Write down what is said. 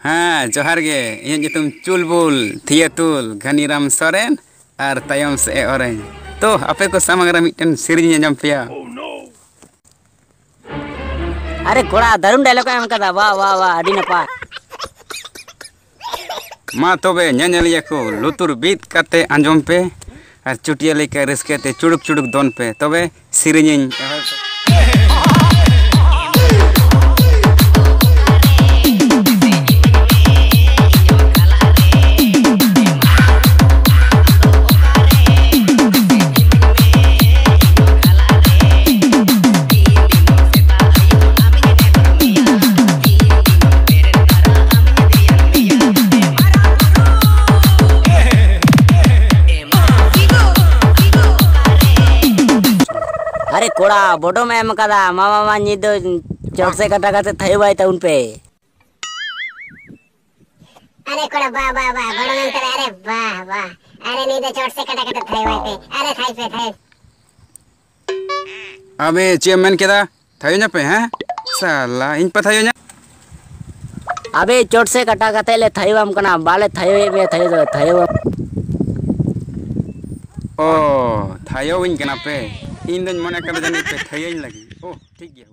हाँ जोहार गे। ये नितुम चुलबुल थियतुल घनीराम सोरेन और तयम से और तो आपे को सामग्रा मिटन सीरीज़ अंजाम पिया अरे घोड़ा दारुण डायलॉग एम कदा वाह वाह वाह अडी नपा मा तबे नलिया को लुतुर बीत कते अंजाम पे और चुटिया लेके रिस्केते चुड़ुक चुड़ुक दोन पे। तो तबे सीरीज़ अरे कोड़ा అరే కూడా బొటో మేము కదా మా మామ నీతో చొరసే కట్ట కట్ట తయవు అవుతా ఉంపే अरे कोड़ा बा बा बा बोटो मैम करे अरे बा बा अरे नहीं तो चोट से कटा करते कटा थाई पे। अरे थाई पे थाई अबे चेयरमैन केदा थायो ना पे हैं? साला इन पे थायो ना। अबे चोट से कटा कटे ले थायो हम कना बाले थायो बे थायो तो थायो ओ थायो इन कना पे। इन दिन मना कर पे लगी ओ ठीक है